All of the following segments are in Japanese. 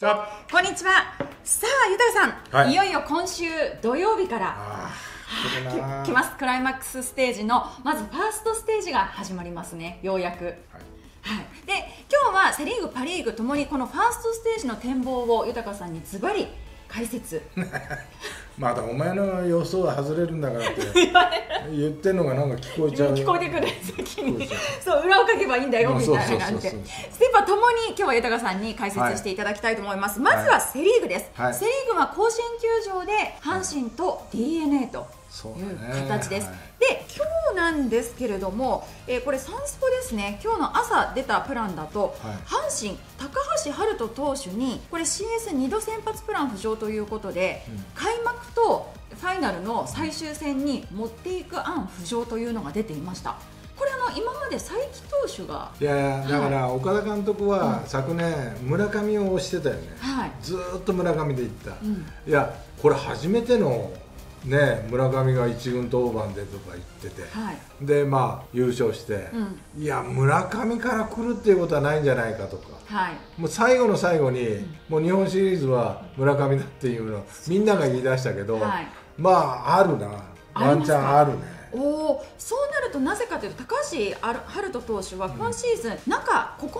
こんにちは。さあ、ゆたさん、はいい、よいよ今週土曜日からあー来るなき来ます。クライマックスステージのまずファーストステージが始まりますね。ようやく。はい。で、今日はセリーグ、パリーグともにこのファーストステージの展望を豊さんにズバリ解説。またお前の予想は外れるんだからって。言ってんのがなんか聞こえちゃう。聞こえてくる先にそう裏をかけばいいんだようんみたいな感じで。ステップはともに今日は豊さんに解説していただきたいと思います、まずはセ・リーグです、はい。セ・リーグは甲子園球場で阪神と d n a といそう形です、はい。で今日なんですけれども、えーこれサンスポですね。今日の朝出たプランだと、はい。阪神高橋遥人投手にこれ CS2 度先発プラン浮上ということで、うん。開幕とファイナルの最終戦に持っていく案浮上というのが出ていました。これあの今まで才木投手がいやだから岡田監督は昨年村上を推してたよね。はい、ずーっと村上でいった。うん、いやこれ初めてのね村上が一軍登板でとか言ってて。はい、でまあ優勝して。うん、いや村上から来るっていうことはないんじゃないかとか。はい、もう最後の最後に、もう日本シリーズは村上だっていうのみんなが言い出したけど、はい。まああるな。ワンチャンあるねおおそうなるとなぜかというと高橋遥人投手は今シーズン中9日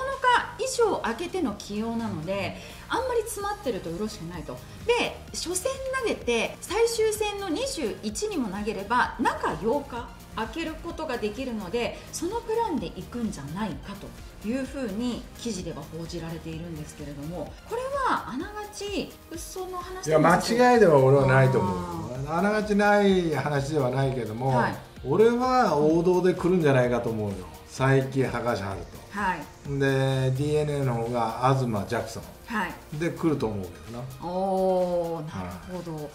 以上空けての起用なのであんまり詰まってるとよろしくないと。で初戦投げて最終戦の21にも投げれば中8日空けることができるのでそのプランでいくんじゃないかというふうに記事では報じられているんですけれどもこれはあながち嘘の話いや間違いでは俺はないと思あうあながちない話ではないけども、はい。俺は王道で来るんじゃないかと思うよ佐伯博士春はい。とで d n a の方が東ジャクソはい。ンで来ると思うけどな。おーなるほど、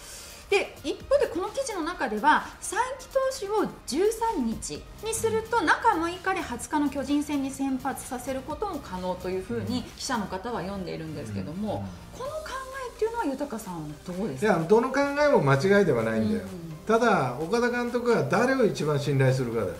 で一方でこの記事の中では佐伯投手を13日にすると中6日で20日の巨人戦に先発させることも可能というふうに記者の方は読んでいるんですけども、この考えっていうのは豊さんはどうですか？いやどの考えも間違いではないんだよ、うん。ただ岡田監督が誰を一番信頼するかだよ。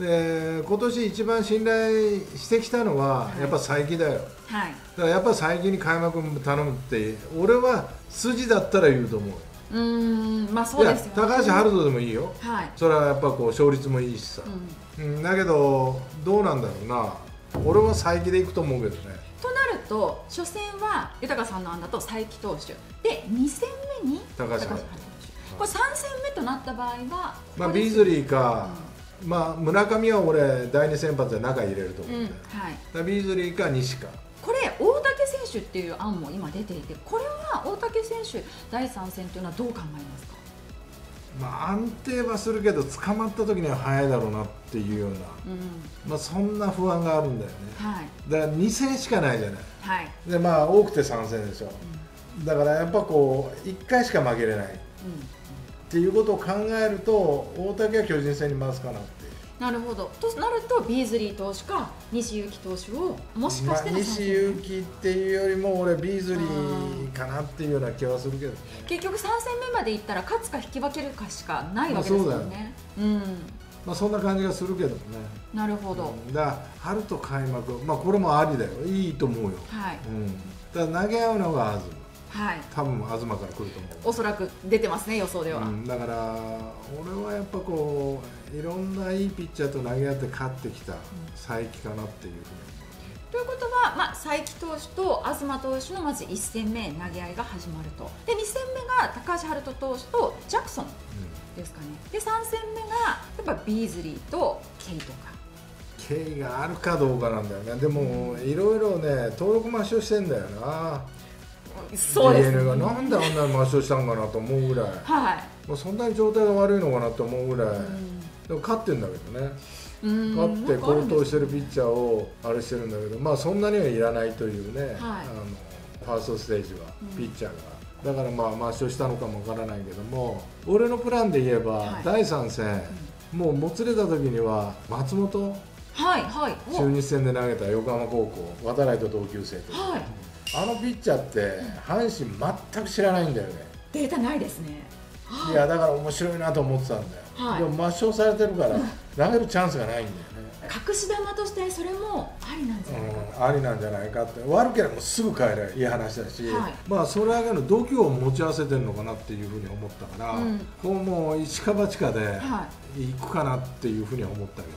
で今年一番信頼してきたのははい。やっぱ佐伯だよ。はい。だからやっぱ佐伯に開幕頼むって俺は筋だったら言うと思う。ようーんまあそうですよいや高橋遥人でもいいよ。はい、それはやっぱこう勝率もいいしさ。う、ん。うんだけどどうなんだろうな。俺は佐伯でいくと思うけどね。となると初戦は豊さんの案だと佐伯投手。で2戦目に高橋遥人。投手。これ3戦目となった場合はまあビーズリーか、まあ村上は俺第二先発で中入れると思ううんんだよ、はい、ビーズリーか西かこれ大竹選手っていう案も今出ていてこれは大竹選手第3戦というのはどう考えますか、まあ安定はするけど捕まった時には早いだろうなっていうような、うん。まあ、そんな不安があるんだよね。はい。だから2戦しかないじゃない。はい。でまあ多くて3戦でしょ。だからやっぱこう1回しか負けれない。っうん。ていうことを考えると大竹は巨人戦に回すかなっていうなるほど。となるとビーズリー投手か西勇輝投手をもしかしてのまあ、西勇輝っていうよりも俺ビーズリーかなっていうような気はするけど。ね結局3戦目までいったら勝つか引き分けるかしかないわけですよね、うん。まあそんな感じがするけどもね。なるほど、うん。だから春と開幕。まあこれもありだよ。いいと思うよ、はい。うん、ただ投げ合うのが東はい。多分東から来ると思う。おそらく出てますね予想では、うん、だから俺はやっぱこういろんないいピッチャーと投げ合って勝ってきた佐伯かなっていうふうということは、まあ、佐伯投手と東投手のまず1戦目投げ合いが始まると。で2戦目が高橋遥人投手とジャクソンに、ですかね。で3戦目がやっぱビーズリーとケイとか。敬意があるかどうかなんだよね。でもいろいろね登録抹消してんだよなそうです。DNA がなんであんなに抹消したんかなと思うぐらい。はい。もうそんなに状態が悪いのかなと思うぐらい、うん。でも勝ってんだけどね。うん。勝って高騰してるピッチャーをあれしてるんだけどまあそんなにはいらないというね、あのファーストステージはうん。ピッチャーが、だからまあ抹消したのかもわからないけども俺のプランで言えば、はい。第3戦、もうもつれた時には松本はいはい。お。中日戦で投げた横浜高校渡来と同級生と、はいあのピッチャーって阪神全く知らないんだよね、データないですね。いやだから面白いなと思ってたんだよ、はい。でも抹消されてるから投げるチャンスがないんだよね。隠し玉としてそれもありなんじゃないか、うん、ありなんじゃないかって。悪ければすぐ帰ればいい話だし、はい。まあそれだけの度胸を持ち合わせてるのかなっていうふうに思ったから、うん。こうもう一か八かでは行くかなっていうふうには思ったけ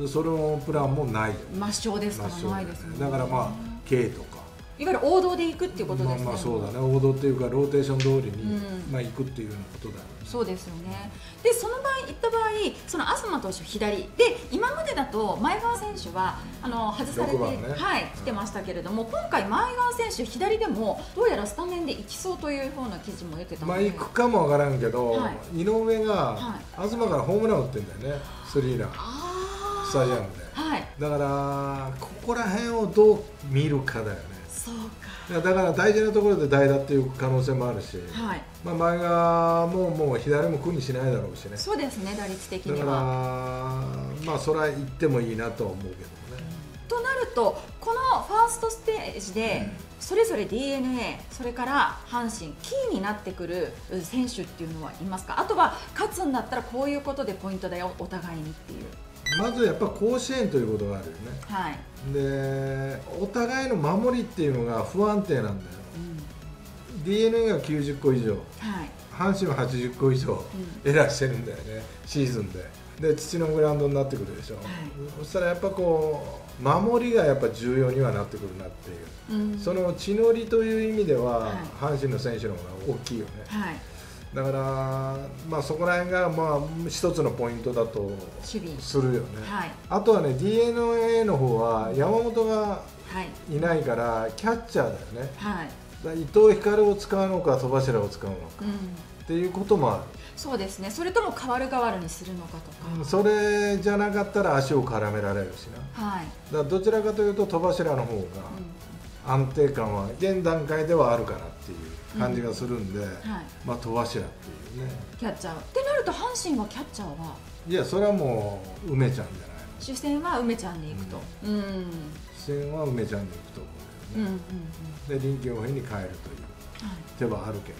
どそれのプランもないよい抹消ですからないですね。だからまあ K とかいわゆる王道で行くっていうことですね、まあまあそうだね。王道っていうかローテーション通りに、うん。まあ、行くっていうようなことだよね。そうですよね。でその場合行った場合その東投手左。で今までだと前川選手はあの外されて、6番ね。はい、来てましたけれども今回前川選手左でもどうやらスタメンで行きそうというふうな記事も出てたまあ行くかもわからんけど、は井上が、は東からホームラン打ってんだよね。スリーラン。スタジアムで。はい。だからここら辺をどう見るかだよねだから大事なところで代打っていう可能性もあるし、かはい。まあ、前がもうもう左も苦にしないだろうしね。そうですね打率的だからにはまあそれは行ってもいいなとは思うけどね。となるとこのファーストステージでそれぞれ d n a それから阪神キーになってくる選手っていうのはいますか？あとは勝つんだったらこういうことでポイントだよお互いにっていう。まずやっぱ甲子園ということがあるよね。はい、でお互いの守りっていうのが不安定なんだよ。うん。d n a が90個以上。はい。阪神は80個以上エラーしてるんだよね。シーズンで。で土のグラウンドになってくるでしょ、そしたらやっぱこう守りがやっぱ重要にはなってくるなっていう。うん。その血のりという意味では、はい。阪神の選手の方が大きいよね。はいだから、まあ、そこら辺が、まあ、一つのポイントだとするよね、はい。あとはね d n a の方は山本がはい。いないからキャッチャーだよね。はい、伊藤光を使うのか戸柱を使うのか。うん、っていうこともあそうですね。それとも変わる変わるにするのかとか、るそれじゃなかったら足を絡められるしな。はい、だどちらかというと戸柱の方が安定感は現段階ではあるかなっていう感じがするんで、うん、はい。まあ戸柱っていうね。キャッチャー。ってなると阪神はキャッチャーは？いやそれはもう梅ちゃんじゃないの。主戦は梅ちゃんでいくと。うん。うん。視線は梅ちゃんでいくと思うんうんうよね、で臨機応変に変えるというはい。手はあるけど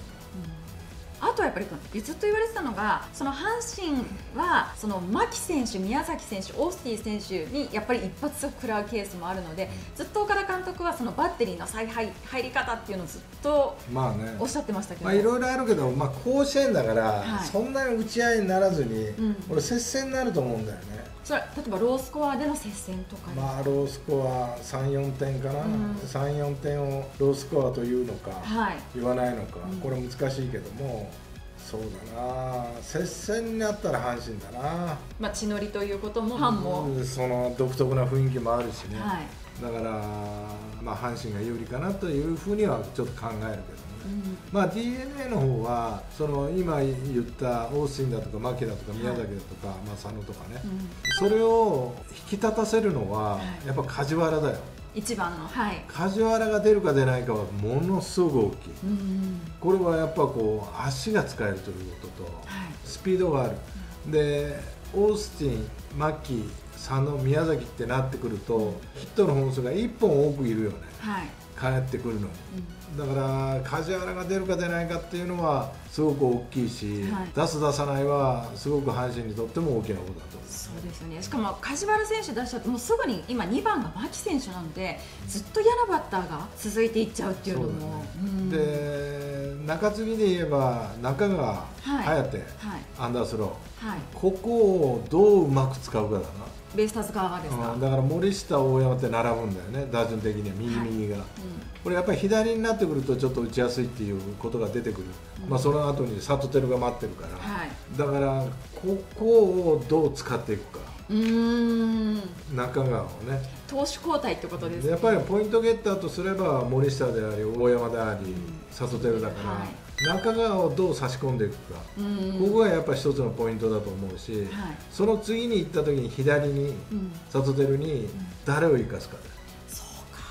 あとはやっぱりずっと言われてたのがその阪神はその牧選手、宮崎選手、オースティ選手にやっぱり一発を食らうケースもあるのでずっと岡田監督はそのバッテリーの采配入り方っていうのをずっとまあね。おっしゃってましたけど、まあいろいろあるけど、まあ、甲子園だから、はい。そんなに打ち合いにならずに、うん。俺接戦になると思うんだよねそれ例えばロースコアでの接戦とかまあロースコア34点かな、うん。34点をロースコアというのか、はい。言わないのか、うん。これ難しいけどもそうだな。接戦になったら阪神だな。まあ、血のりということもファンも、うんその独特な雰囲気もあるしね、はい。だから、まあ、阪神が有利かなというふうにはちょっと考えるけどまあ、d n a の方はその今言ったオースティンだとか牧だとか宮崎だとか、まあ、佐野とかね、うん。それを引き立たせるのははい。やっぱ梶原だよ。一番のはい、梶原が出るか出ないかはものすごく大きい。うんこれはやっぱこう足が使えるということとはい。スピードがある。でオースティン牧佐野宮崎ってなってくるとヒットの本数が1本多くいるよね。はい帰ってくるの。にうん。だから梶原が出るか出ないかっていうのはすごく大きいし、はい。出す出さないはすごく阪神にとっても大きなことだとそうですよね。しかも梶原選手出しちゃってもうすぐに今2番が牧選手なのでずっと嫌なバッターが続いていっちゃうっていうのも。ね。うん。で中継ぎで言えば中川はい。颯、はい。アンダースロー。はい。ここをどううまく使うかだベイスターズ側がですか、な、うん、だから森下大山って並ぶんだよね。打順的には。右右が、これやっぱり左になってくるとちょっと打ちやすいっていうことが出てくる、うん。まあ、その後に佐藤輝が待ってるから、はい。だからここをどう使っていくか。うーん。中川をね。投手交代ってことですね。やっぱりポイントゲッターとすれば森下であり大山であり佐藤輝だから、はい中川をどう差し込んでいくか、うん。ここがやっぱり一つのポイントだと思うし、はい。その次に行った時に左にうん。佐藤輝に誰を生かすかそうか。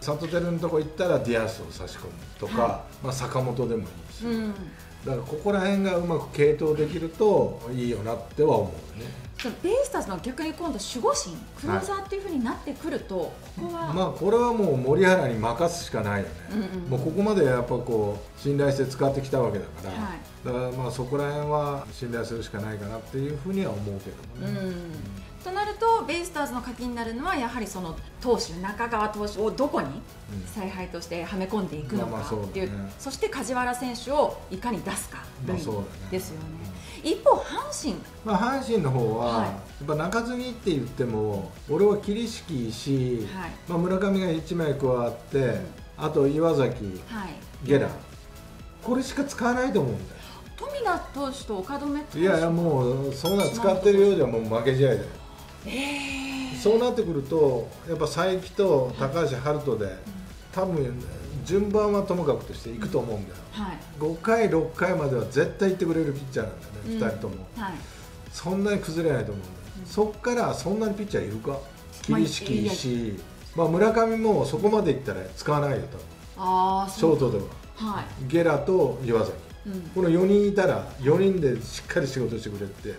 佐藤輝のとこ行ったらディアスを差し込むとか、はまあ、坂本でもいいし、うん。だからここら辺がうまく系統できるといいよなっては思うねベイスターズの逆に今度守護神クローザーっていうふうになってくると、ここは、まあこれはもう森原に任すしかないよね、うんうんもうここまでやっぱこう信頼して使ってきたわけだから、はい。だからまあそこら辺は信頼するしかないかなっていうふうには思うけどもね、うん、となるとベイスターズの鍵になるのはやはりその投手中川投手をどこに采配としてはめ込んでいくのかっていう,、そして梶原選手をいかに出すかですよね。一方、阪神、まあ、阪神の方は、はい、やっぱ中継ぎって言っても俺は桐敷し、はい、まあ、村上が1枚加わって、うん、あと岩崎、はい、ゲラ。これしか使わないと思うんだよ。富田投手と岡留投手。いやいやもうそんな使ってるようじゃもう負け試合だよ、えー、そうなってくるとやっぱ佐伯と高橋遥人で、はい、多分順番はともかくとしていくと思うんだよ、はい、5回、6回までは絶対行ってくれるピッチャーなんだよね、うん、2人とも、はい、そんなに崩れないと思う。んだよ、うん、そこからそんなにピッチャーいるか、桐敷、石まあ、村上もそこまでいったら使わないよ、多分。あショートでは、はい、ゲラと岩崎、うん、この4人いたら4人でしっかり仕事してくれって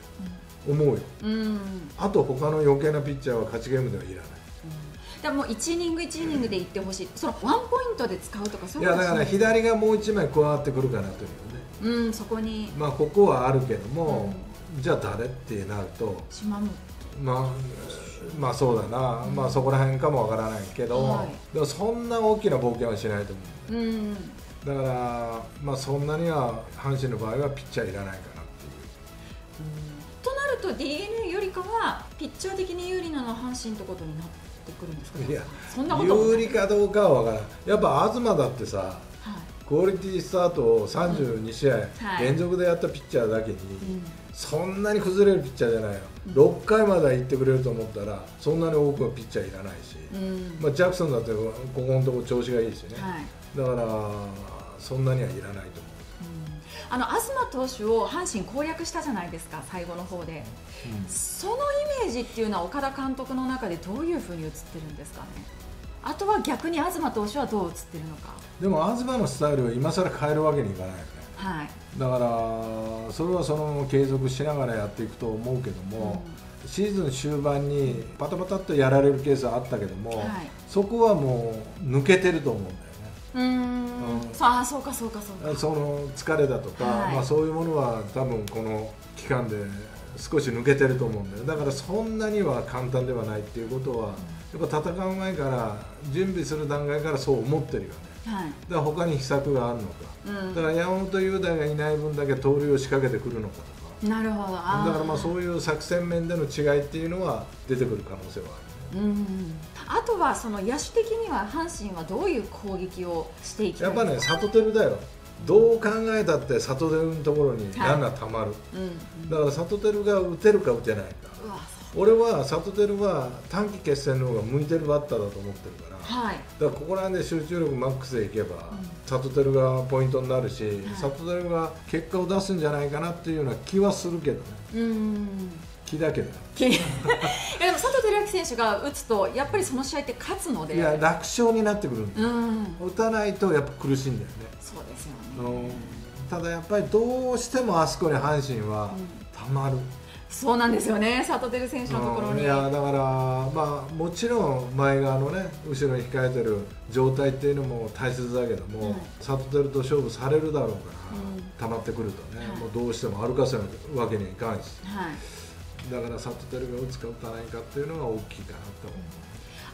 思うよ、うん、あと他の余計なピッチャーは勝ちゲームではいらない。でも1イニング1イニングでいってほしい、そのワンポイントで使うとかそういうい。やだから左がもう1枚加わってくるかなというね、うん、そこに。まあここはあるけども、うん、じゃあ誰ってなると。島本まあまあそうだな、うん、まあそこら辺かもわからないけど、はい、でもそんな大きな冒険はしないと思う、うん、だからまあそんなには阪神の場合はピッチャーいらないかなっていう。となると d n a よりかはピッチャー的に有利なのは阪神ってことになってってくるんですか、いやそんなこと有利かどうかは分からん。やっぱ東だってさ、はい、クオリティスタートを32試合連続でやったピッチャーだけに、そんなに崩れるピッチャーじゃないよ、うん、6回までは行ってくれると思ったらそんなに多くはピッチャーいらないし、うん、まあ、ジャクソンだってここのところ調子がいいしね、はい、だからそんなにはいらないと思う。あの東投手を阪神攻略したじゃないですか最後の方で、うん、そのイメージっていうのは岡田監督の中でどういうふうに映ってるんですかね。あとは逆に東投手はどう映ってるのか。でも東のスタイルを今更変えるわけにいかないよね、はい、だからそれはそのまま継続しながらやっていくと思うけども、うん、シーズン終盤にパタパタっとやられるケースはあったけども、はい、そこはもう抜けてると思うんだようん、あそうかそうかそうか。その疲れだとか、はい、まあ、そういうものは多分この期間で少し抜けてると思うんだよ。だからそんなには簡単ではないっていうことは、やっぱ戦う前から準備する段階からそう思ってるよね、はい、だから他に秘策があるのか、うん、だから山本雄大がいない分だけ盗塁を仕掛けてくるのかとか。なるほど。だからまあそういう作戦面での違いっていうのは出てくる可能性はある、ね、うん。あとはその野手的には阪神はどういう攻撃をしていきたいやっぱね里照だよ。どう考えたって里照のところにランナーたまる、はいうん、だから里照が打てるか打てないか。俺は里照は短期決戦の方が向いてるバッターだと思ってるから、はい、だからここら辺で集中力マックスでいけば、うん、里照がポイントになるし、はい、里照が結果を出すんじゃないかなっていうような気はするけどね。うん気だけど。気。いやでも佐藤輝明選手が打つとやっぱりその試合って勝つので。いや楽勝になってくるんだ、うん、打たないとやっぱ苦しいんだよね。そうですよね、ただやっぱりどうしてもあそこに阪神はたまる、うん、そうなんですよね佐藤輝選手のところに、いやだからまあもちろん前側のね後ろに控えてる状態っていうのも大切だけども、はい、佐藤輝と勝負されるだろうから、たまってくるとね、はい、もうどうしても歩かせるわけにはいかんし、はいだからサトテルが打つか打たないかっていうのが大きいかなと。思う。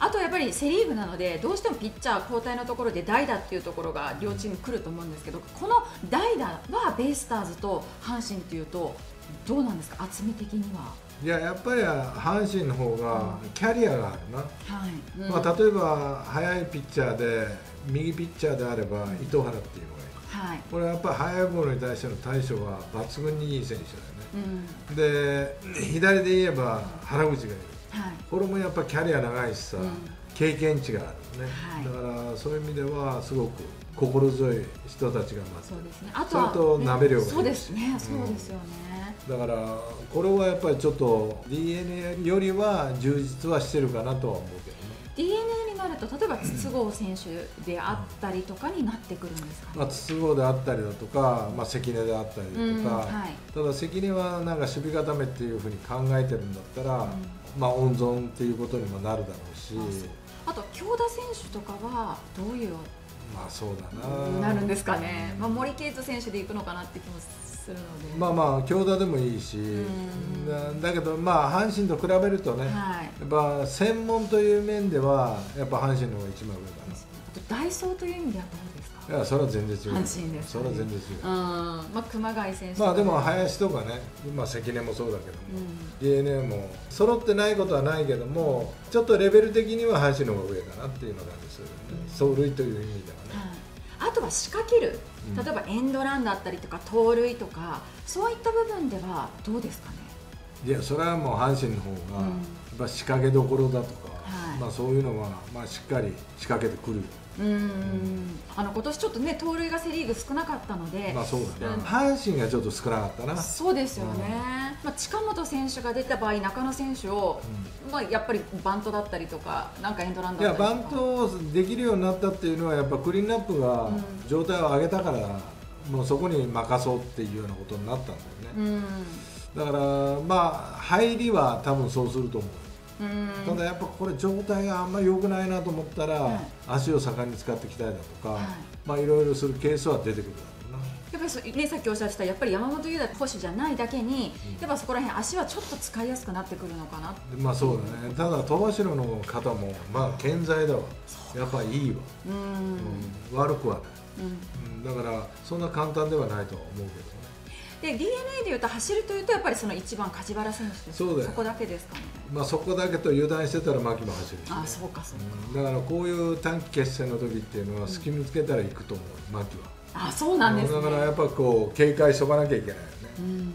あとやっぱりセ・リーグなのでどうしてもピッチャー交代のところで代打っていうところが両チーム来ると思うんですけどこの代打はベイスターズと阪神っていうとどうなんですか？厚み的には。いややっぱり阪神の方がキャリアがあるな、はい。うん、まあ、例えば速いピッチャーで右ピッチャーであれば糸原っていうのがいる、はい、これはやっぱり速いボールに対しての対処が抜群にいい選手だよね。うん、で左で言えば原口がいる、はい、これもやっぱキャリア長いしさ、うん、経験値があるね、はい、だからそういう意味ではすごく心強い人たちがまずそうですね。あとと鍋量がそうですね。そうですよね、だからこれはやっぱりちょっと DNA よりは充実はしてるかなとは思う DNA になると例えば筒香選手であったりとかになってくるんですか、ね、まあ、筒香であったりだとか、まあ、関根であったりとか、はい、ただ関根はなんか守備固めっていうふうに考えてるんだったら、うん、まあ、温存っていうことにもなるだろうし。あと京田選手とかはどういうまあそうだな。なるんですかね、まあ、森圭斗選手でいくのかなって気もすするので。まあまあ強打でもいいし。ん。だだけどまあ阪神と比べるとね、はい。やっぱ専門という面ではやっぱ阪神の方が一番上かあとダイソーという意味ではどうですか？ないやそれは全然違う。阪神ですそれは全然違う。うん。まあ熊谷選手まあでもはい林とかね、まあ、関根もそうだけども、うん。d n a も揃ってないことはないけどもちょっとレベル的には阪神の方が上かなっていうのがあるんですよね。走塁という意味ではね。はい、あとは仕掛ける。うん例えばエンドランだったりとか盗塁とかそういった部分ではどうですかね？いやそれはもう阪神の方がうん。やっぱ仕掛けどころだとか、はい。まあ、そういうのはまあしっかり仕掛けてくる、うーん。あの今年ちょっとね盗塁がセ・リーグ少なかったので、まあそうだな、うん。阪神がちょっと少なかったな、そうですよね、まあ、近本選手が出た場合中野選手を、まあ、やっぱりバントだったりとかなんかエンドランいだったりとか。やバントをできるようになったっていうのはやっぱクリーンナップがうん。状態を上げたから、もうそこに任そうっていうようなことになったんだよね、うん。だからまあ入りは多分そうすると思う。うんただやっぱこれ状態があんまり良くないなと思ったら、はい。足を盛んに使ってきたりだとか、はい。まあいろいろするケースは出てくるだろうな。やっぱりそうね、さっきおっしゃってたやっぱり山本優太捕手じゃないだけに、やっぱそこら辺足はちょっと使いやすくなってくるのかなでまあそうだね。ただ戸柱の方もまあ健在だわ。やっぱいいわ、うん。うん。悪くはない、うん。うん、だからそんな簡単ではないとは思うけどね。で d n a でいうと走るというとやっぱりその一番梶原選手ですそうだよ。こだけですかねまあそこだけと油断してたら牧も走るし、ね、あそうかそうか、うんだからこういう短期決戦の時っていうのは隙見つけたら行くと思う牧は。あそうなんですね。だからやっぱこう警戒しとかなきゃいけないよね、うん。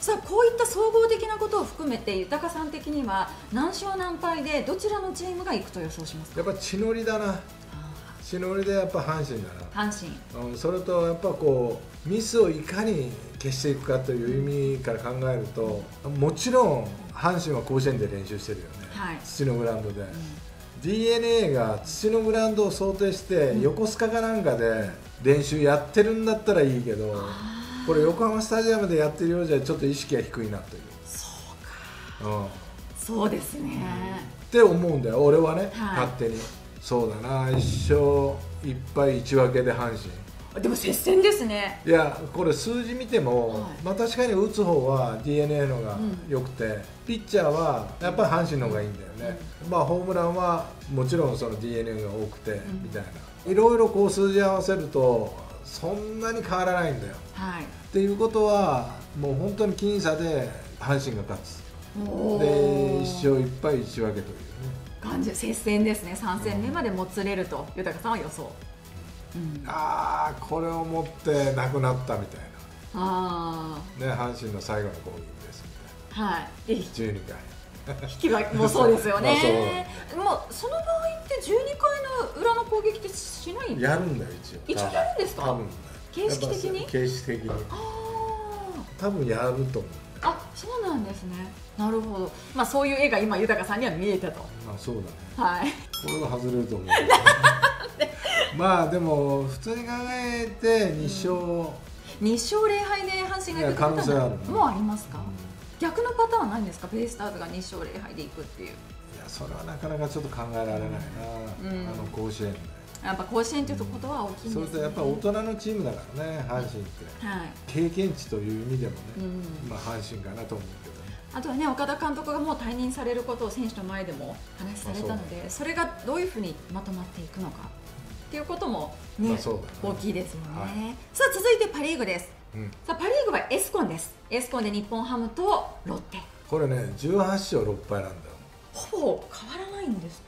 さあこういった総合的なことを含めて豊さん的には何勝何敗でどちらのチームが行くと予想しますか？やっぱ血のりだな。あ血のりでやっぱ阪神だな。ー阪神。うんそれとやっぱこうミスをいかに消していくかという意味から考えるともちろん阪神は甲子園で練習してるよね、はい。土のグラウンドで、d n a が土のグラウンドを想定して横須賀かなんかで練習やってるんだったらいいけどこれ横浜スタジアムでやってるようじゃちょっと意識が低いなという、そうか。うん、っそうですね、て思うんだよ俺はね、はい。勝手に。そうだな。1勝1敗1分けで阪神でも接戦ですね。いやこれ数字見ても、はい。まあ、確かに打つ方は d n a のがうん良くて、ピッチャーはやっぱり阪神の方がいいんだよね、まあ、ホームランはもちろんその d n a が多くて、ん。みたいな。いろいろこう数字合わせるとそんなに変わらないんだよ。はい。っていうことはもう本当に僅差で阪神が勝つ。おでー1勝1敗1分けというね。感じ接戦ですね。3戦目までもつれると豊さんは予想、うん、ああこれをもってなくなったみたいあな、ね、阪神の最後の攻撃ですみあはいでたい。な12回。引き分けもそうですよね。まあもうその場合って12回の裏の攻撃ってしないんやるんだよ一応。一応やるんですか？多分形式的に？形式的に。あ多分やると思う。ーあそうなんですね。なるほど。まあそういう絵が今豊さんには見えたと。まあそうだね。はい。これは外れると思う まあでも普通に考えて2勝、2勝0敗で阪神がい。や可能性あるね。もうありますか、うん。逆のパターンはないんですか？ベイスターズが2勝0敗でいくっていう。いやそれはなかなかちょっと考えられないな、うん。あの甲子園で。やっぱ甲子園ということは大きいんですね。それとやっぱ大人のチームだからね阪神って。はい。経験値という意味でもね、うん。まあ阪神かなと思うけどねあとはね岡田監督がもう退任されることを選手の前でも話されたのでそれがどういうふうにまとまっていくのかっていうこともね、ね。大きいですよね、はい。さあ続いてパ・リーグです。うん、さあパ・リーグはエスコンです。エスコンで日本ハムとロッテ。これね18勝6敗なんだよ。ほぼ変わらないんですか？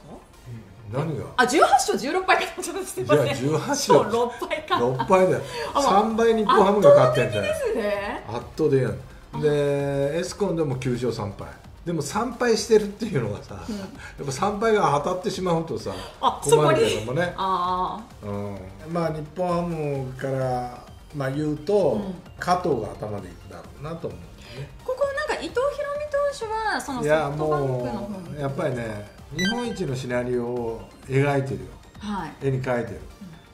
何が？あ18勝16敗かとちょっとすみません。いや18勝そう6敗か。6敗だよ。あまあ3倍日本ハムが勝ってんだよですね。圧倒的なのでエスコンでも9勝3敗でも3敗してるっていうのがさ、やっぱ3敗が当たってしまうとさあ困るけどもね、あうん、まあ日本ハムから、まあ、言うと、うん。加藤が頭でいくだろうなと思うね。あここなんか伊藤大海投手はそのソフトバンクの方やっぱりね日本一のシナリオを描いてるよ。はい。絵に描いてる、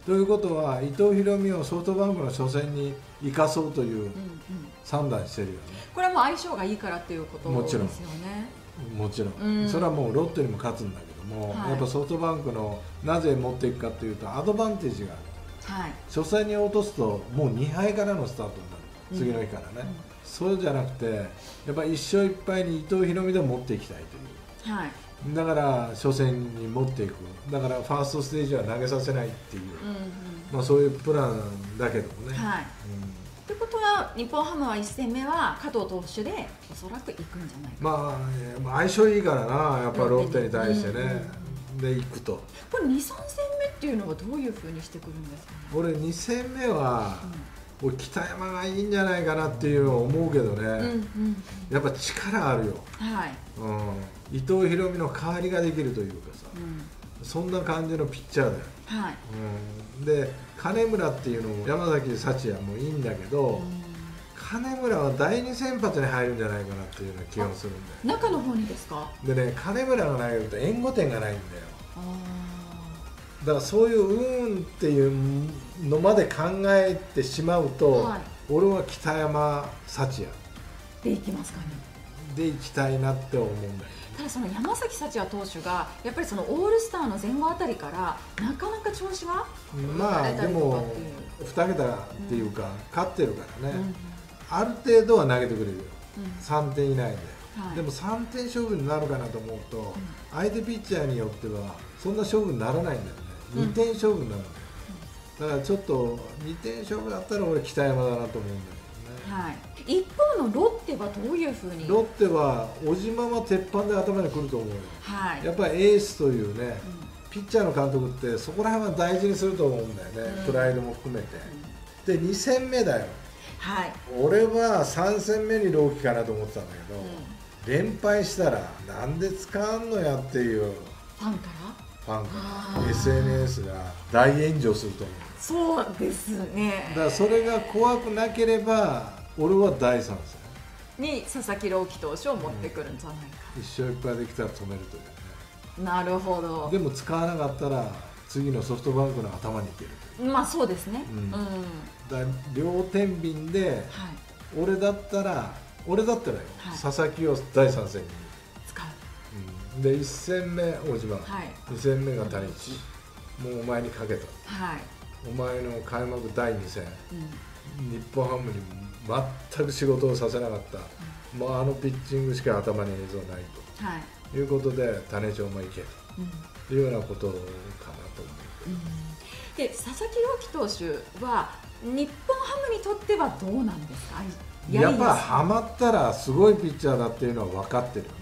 ということは伊藤大海をソフトバンクの初戦に生かそうといううんうん算段してるよね。これはもう相性がいいからっていうことですよろん。ねもちろん、うん。それはもうロッテにも勝つんだけども、はい。やっぱソフトバンクのなぜ持っていくかというとアドバンテージがある。はい。初戦に落とすともう2敗からのスタートになる。次の日からね、そうじゃなくてやっぱり一勝一敗に伊藤大海で持っていきたいという。はい。だから初戦に持っていく。だからファーストステージは投げさせないっていう、うんうん。まあ、そういうプランだけどもね、はいということは日本ハムは1戦目は加藤投手でおそらく行くんじゃないか。うんまあえーまあ相性いいからなやっぱロッテに対してね、で行くと。これ23戦目っていうのはどういうふうにしてくるんですかね、俺2戦目は、俺北山がいいんじゃないかなっていう思うけどね、うんうん。やっぱ力あるよ、はい、うん、伊藤大海の代わりができるというかさ。うん。そんな感じのピッチャーだよ、はい。うん、で金村っていうのも山崎幸也もいいんだけど、金村は第二先発に入るんじゃないかなっていうような気がするんだよ中の方にですか？でね金村が投げると援護点がないんだよ。あだからそういう運っていうのまで考えてしまうと、はい。俺は北山幸也。ーでいきますかね。で行きたいなって思うんだよただその山崎幸也投手がやっぱりそのオールスターの前後あたりからなかなか調子がまあでもっていう。2桁っていうか、勝ってるからね、うんある程度は投げてくれるよ。うん。3点以内で、はい。でも3点勝負になるかなと思うと、相手ピッチャーによってはそんな勝負にならないんだよね、うん。2点勝負になるんだよ、だからちょっと2点勝負だったら俺北山だなと思うんだけどね、はい、一方のロッテはどういうふうに？ロッテは小島は鉄板で頭にくると思うよ。はい。やっぱりエースというね、うん。ピッチャーの監督ってそこら辺は大事にすると思うんだよね、うん。プライドも含めて、で2戦目だよ。はい、俺は3戦目に朗希かなと思ってたんだけど、連敗したらなんで使わんのやっていう。ファンから？ファンが SNS が大炎上すると思う。そうですね。だからそれが怖くなければ俺は第3戦に佐々木朗希投手を持ってくるんじゃないか、一勝一敗できたら止めるというね。なるほど。でも使わなかったら次のソフトバンクの頭にいけるという。まあそうですね。ううん。ん、はいだ両天秤で俺だったら俺だったらよ、はい。佐々木を第3戦に、使う。うん。で1戦目小島、はい。2戦目が谷口。もうお前にかけたはい、お前の開幕第2戦。うん。日本ハムに全く仕事をさせなかった、もうあのピッチングしか頭に映像ないはい。ということで種町もいけうん。というようなことかなと思うん。で佐々木朗希投手は日本ハムにとってはどうなんですか？うやっぱりですハマったらすごいピッチャーだっていうのは分かってるよね、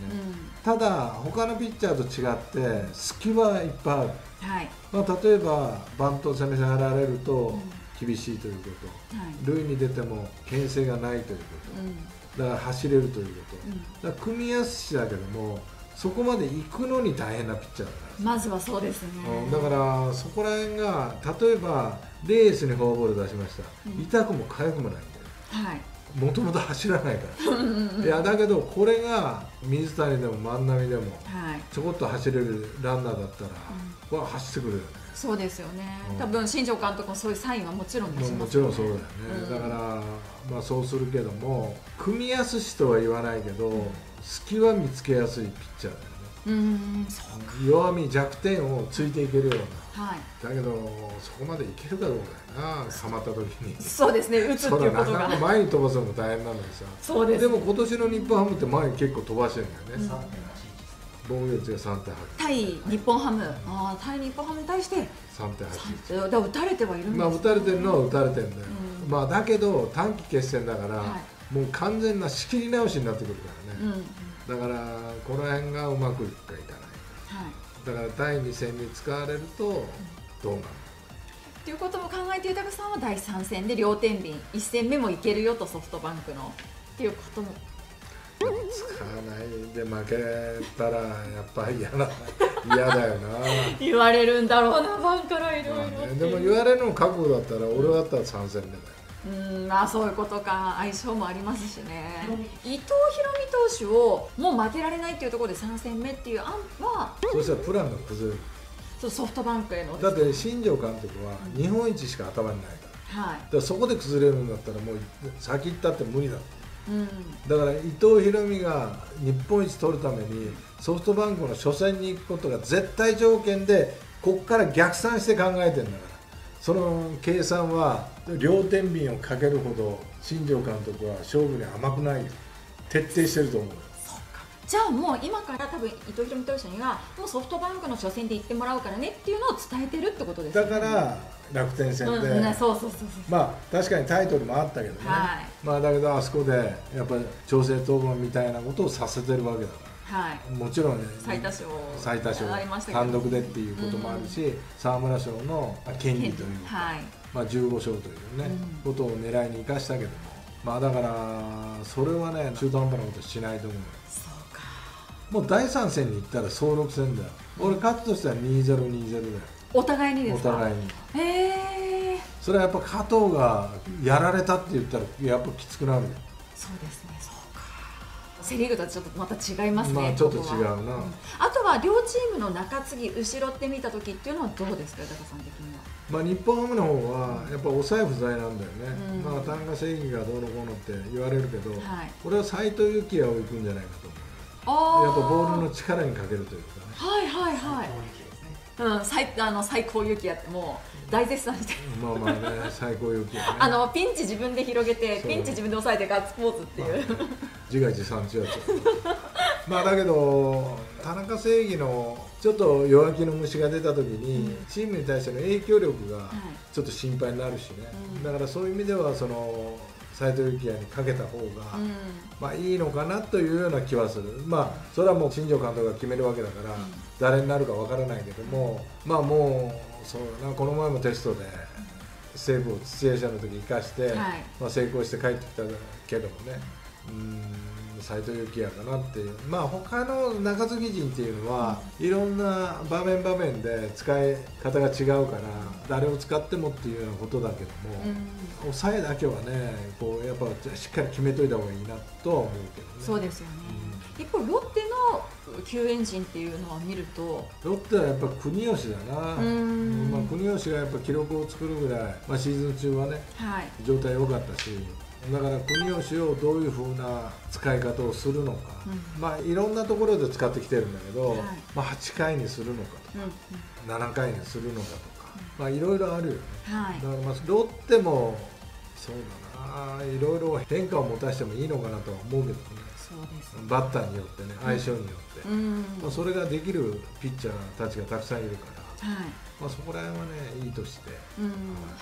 うただ他のピッチャーと違って隙はいっぱいある、んはい。まあ、例えばバント攻められると厳しいということ、はい。塁に出ても牽制がないというこうん。とだから走れるということ、うん。だから組みやすしだけどもそこまで行くのに大変なピッチャーだからまずはそうですね。うん。だからそこら辺が例えばレースにフォアボール出しました、うん。痛くも痒くもないんだよはいもともと走らないから。いやだけどこれが水谷でも万波でもはい。ちょこっと走れるランナーだったら、は走ってくれるよね。そうですよね、うん。多分新庄監督もそういうサインはもちろん出しもちろんそうだよね、うん。だから、まあ、そうするけども組みやすしとは言わないけど隙は見つけやすいピッチャーだよね。うーん弱み弱点をついていけるようなはい。だけどそこまでいけるかどうかだよなはまった時に。そうですね打つっていうことが。かなか前に飛ばすのも大変なのにさそうです。でも今年の日本ハムって前に結構飛ばしてるんだよね、3.8防御率が3.8対日本ハム。あー対日本ハムに対して。3.8だ打たれてはいるんですまあ打たれてるのは打たれてるんだよ、うん。まあだけど短期決戦だから、はもう完全な仕切り直しになってくるからね、うん。うんだからこの辺がうまくいくかいかないはいだから第2戦に使われるとどうなる？ということも考えて豊さんは第3戦で両天秤。1戦目もいけるよとソフトバンクのっていうことも。使わないで負けたらやっぱり嫌な嫌だよな。言われるんだろうなファンからいろいろでも言われるの覚悟だったら俺だったら3戦目だようんまあそういうことか相性もありますしね。伊藤大海投手をもう負けられないっていうところで3戦目っていう案はそしたらプランが崩れる。そうソフトバンクへの。だって新庄監督は日本一しか頭にないから。はい。だからそこで崩れるんだったらもう先行ったって無理だうん。だから伊藤大海が日本一取るためにソフトバンクの初戦に行くことが絶対条件でここから逆算して考えてるんだから。その計算は両天秤をかけるほど新庄監督は勝負に甘くないよ。徹底してると思う。じゃあもう今から多分伊藤博美投手にはもうソフトバンクの初戦で行ってもらうからねっていうのを伝えてるってことですよね。だから楽天戦で、うんね、そうそうそうそう。まあ確かにタイトルもあったけどね、はい。まあだけどあそこでやっぱり調整登板みたいなことをさせてるわけだかはい。らもちろんね最多勝最多勝単独でっていうこともあるし、沢村賞のまあ権利というか、はいまあ、15勝というね、うん。ことを狙いに生かしたけども。まあだからそれはね中途半端なことしないと思うよ。そうか。もう第3戦に行ったら総力戦だよ。俺勝つとしたら2-0-2-0だよ。お互いにですか？お互いに。へえそれはやっぱ加藤がやられたって言ったらやっぱきつくなるよ。そうですねセ・リーグとはちょっとまた違いますね、まあちょっと違うな。あとは両チームの中継ぎ後ろって見た時っていうのはどうですか高さん的には？まあ、日本ハムの方はやっぱ抑え不在なんだよね、うん。まあ、田中正義がどうのこうのって言われるけど、はい。俺は斎藤幸也を行くんじゃないかと思う。あやっぱボールのの力にかけるというかね。はいはいはい。うん、最あの最高勇気やってもう大絶賛して。るまあまあね最高幸也ね。あのピンチ自分で広げてピンチ自分で抑えてガッツポーズっていう、自画自賛中やつまあだけど田中正義のちょっと弱気の虫が出た時に、うん。チームに対しての影響力がはい。ちょっと心配になるしね、うん。だからそういう意味ではその斎藤幸也にかけた方が、うん。まあいいのかなというような気はする、まあ、それはもう新庄監督が決めるわけだから、うん。誰になるかわからないけども、まあもうそうだなこの前もテストで西武を土屋社の時生かして、はいまあ、成功して帰ってきたけどもねうん斎藤幸也かなっていう。まあ他の中継ぎ陣っていうのは、いろんな場面場面で使い方が違うから誰を使ってもっていうようなことだけども、うん。抑えだけはねこうやっぱしっかり決めといた方がいいなとは思うけどね。そうですよね、一方ロッテの救援陣っていうのを見るとロッテはやっぱ国吉だな、うん。まあ、国吉がやっぱ記録を作るぐらい、まあ、シーズン中はねはい。状態良かったしだから国吉をどういうふうな使い方をするのか、うん。まあいろんなところで使ってきてるんだけど、はい。まあ、8回にするのかうんうん。とか7回にするのかとか、まあいろいろあるよね。はい。だからまあロッテもそうだないろいろ変化を持たせてもいいのかなとは思うけどね。そうです。バッターによってね相性によって、うん。まあ、それができるピッチャーたちがたくさんいるから、はいまあ、そこら辺はねいいとして。うん。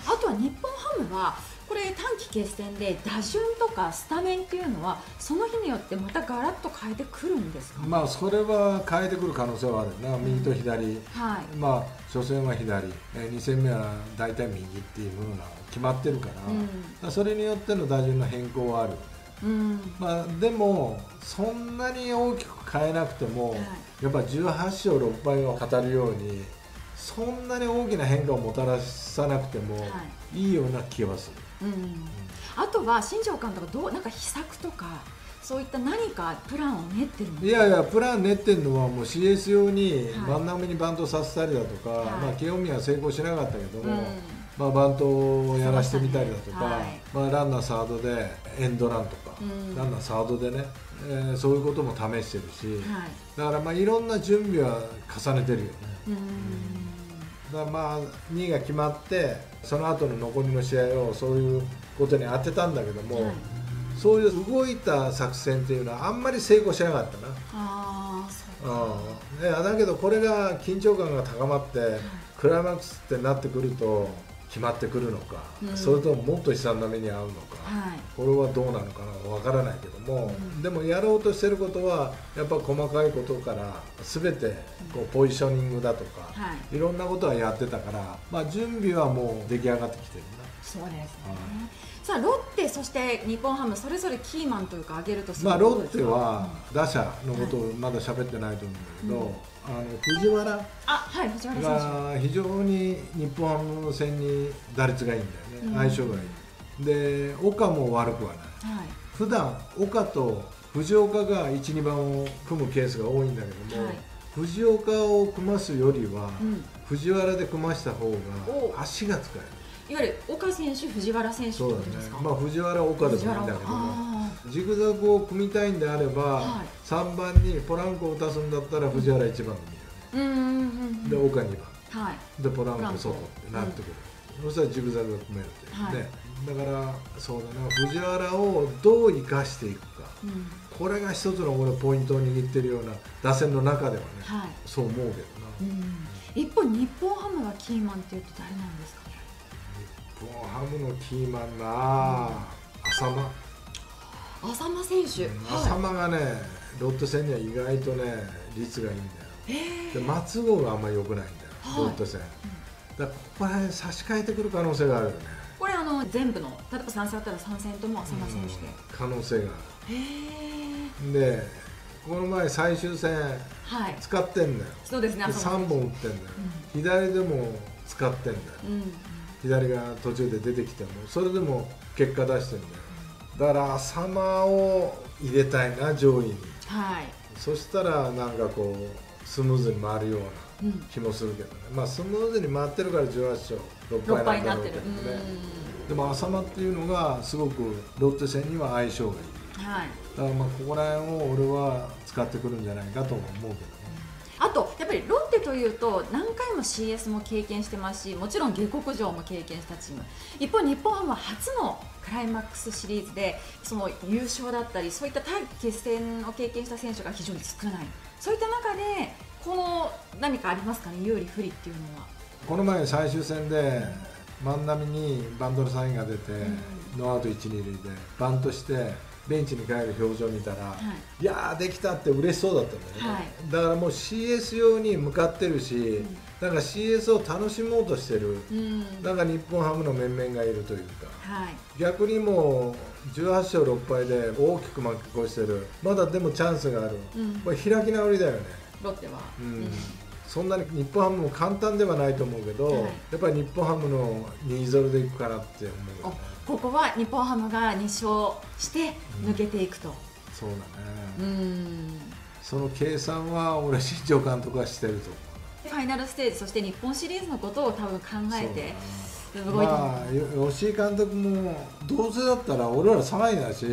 あとは日本ハムはこれ短期決戦で打順とかスタメンっていうのはその日によってまたガラッと変えてくるんですか、まあそれは変えてくる可能性はあるな右と左、はい。まあ初戦は左、え2戦目は大体右っていうふうな決まってるから,、うん。それによっての打順の変更はある、うん。まあ、でもそんなに大きく変えなくても、はい。やっぱ18勝6敗を語るようにそんなに大きな変化をもたらさなくてもい。いような気はする、うんあとは新庄監督どうなんか秘策とかそういった何かプランを練ってるんいやいやプラン練ってるのはもう CS 用にはい。真ん中にバントさせたりだとか、はい。まあ、清宮は成功しなかったけども、うん。まあ、バントをやらせてみたりだとか、はい。まあ、ランナーサードでエンドランとか、うん。ランナーサードでね、えーそういうことも試してるし、はい。だからまあいろんな準備は重ねてるよね。うんだまあ2位が決まってその後の残りの試合をそういうことに当てたんだけども、はい。そういう動いた作戦っていうのはあんまり成功しなかったな。ああそううん、いやだけどこれが緊張感が高まって、クライマックスってなってくると決まってくるのか、うん。それとももっと悲惨な目に遭うのか、はい。これはどうなのかなわからないけども、うん。でもやろうとしてることはやっぱ細かいことから全てこうポジショニングだとか、はい。いろんなことはやってたから、まあ、準備はもう出来上がってきてるそうですね。はさあロッテそして日本ハムそれぞれキーマンというか挙げるとまあ、ロッテは打者のことをまだ喋ってないと思うんだけど、あの藤原あはい藤原選が非常に日本ハム戦に打率がいいんだよね、うん。相性がいい。で岡も悪くはない。手はい。普段岡と藤岡が12番を組むケースが多いんだけども、はい。藤岡を組ますよりは、うん。藤原で組ました方お。が足が使えるいわゆる岡選手藤原選手ってそうだねことですか？まあ藤原岡でもいいんだけどもあジグザグを組みたいんであれば、はい。3番にポランコを出すんだったら藤原1番でもいいよね、ーうんうんうん。で岡2番。はい。でポランココ。外ってなってくる、そしたらジグザグが組めるというね、はい。だからそうだな。藤原をどう生かしていくか。うん。これが一つの俺ポイントを握ってるような打線の中ではね、はい。そう思うけどな、うん。一方日本ハムがキーマンっていうと誰なんですか？ね日本ハムのキーマンな、浅間、浅間選手、浅は間がねロッテ戦には意外とね率がいいんだよ。でー。松郷があんまり良くないんだよ、はい。ロッテ戦、だからここら辺差し替えてくる可能性があるよね。これあの全部の例えば3戦あったら3戦とも浅間選手で、可能性がある。でこの前最終戦はい。使ってんだよ。そうですねで3浅間選手。本打ってんだよ、左でも使ってんだよ。うん左が途中で出てきてもそれでも結果出してんだよ。だから浅間を入れたいな上位に。はい、そしたらなんかこうスムーズに回るようなうん、気もするけどね。まあスムーズに回ってるから18勝6 6敗なってる。なんだろうけどね。でも浅間っていうのがすごくロッテ戦には相性がいい。うんはい。だからまあここら辺を俺は使ってくるんじゃないかと思うけどねあとやっぱりロッテというと何回も CS も経験してますしもちろん下克上も経験したチーム。一方日本ハムは初のクライマックスシリーズでその優勝だったりそういった対決戦を経験した選手が非常に少ない。そういった中でこの何かありますか？ね有利不利っていうのは。この前最終戦で万波にバントのサインが出て、ノーアウト一二塁でバントしてベンチに帰る表情を見たら、い。い、やーできたって嬉しそうだったんだよね、はい。だからもう CS 用に向かってるし、だから CS を楽しもうとしてる、うん。だから日本ハムの面々がいるというか。はい。逆にもう18勝6敗で大きく負け越してる。まだでもチャンスがある、うん。これ開き直りだよね、ロッテは、うん。そんなに日本ハムも簡単ではないと思うけど、はい。やっぱり日本ハムの2-0でいくかなって思うよね。おここは日本ハムが2勝して抜けていくと、そうだね、うん。その計算は俺新庄監督はしてると。ファイナルステージそして日本シリーズのことを多分考えて動いてまあよ吉井監督もどうせだったら俺ら3位だし、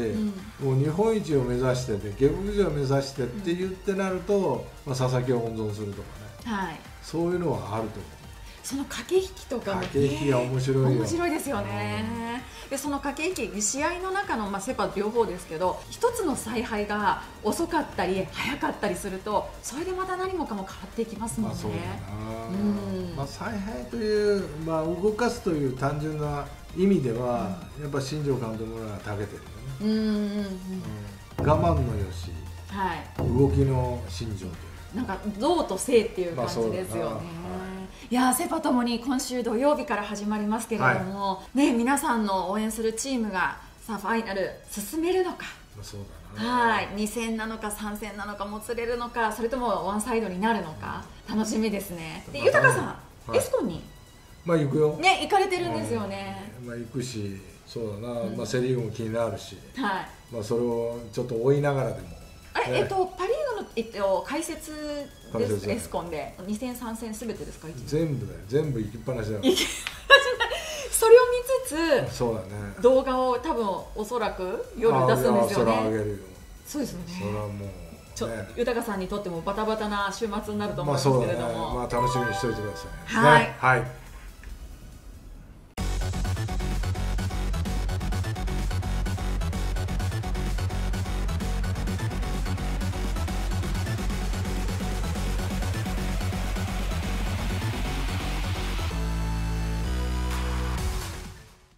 もう日本一を目指してて下克上を目指してって言ってなると、まあ、佐々木を温存するとかね。はい、そういうのはあると思その駆け引きとかも駆け引きが面白いよ。面白いですよね、でその駆け引き試合の中の、まあ、セ・パ両方ですけど一つの采配が遅かったり早かったりするとそれでまた何もかも変わっていきますうもんね、まあそうん。まあ、采配という、まあ、動かすという単純な意味では、やっぱ新庄監督が長けてるよね、うんうんうん。うん。我慢のよしはい。動きの新庄という。なんか動と静っていう感じですよね。まあいいやーセ・パともに今週土曜日から始まりますけれども、ね皆さんの応援するチームがさあファイナル進めるのか。まあ、そうだな。はい、2戦なのか3戦なのかもつれるのかそれともワンサイドになるのか。楽しみですね。でまあ豊さん、はい。エスコンに？まあ行くよ、ね行かれてるんですよね、まあ行くしそうだな、まあ、セ・リーグも気になるし、はい。まあ、それをちょっと追いながらでもえっとパ・リーグの、えっと、解説です。エスコンで。2戦3戦すべてですか？全部だよ。全部行きっぱなしだよ行きそれを見つつそうだね。動画を多分おそらく夜出すんですよああそれあげねるよ。そうですよね。それはもうちょ、ね豊さんにとってもバタバタな週末になると思いますまあそうだね。けれども、まあ楽しみにしておいてください、はい。ね。はい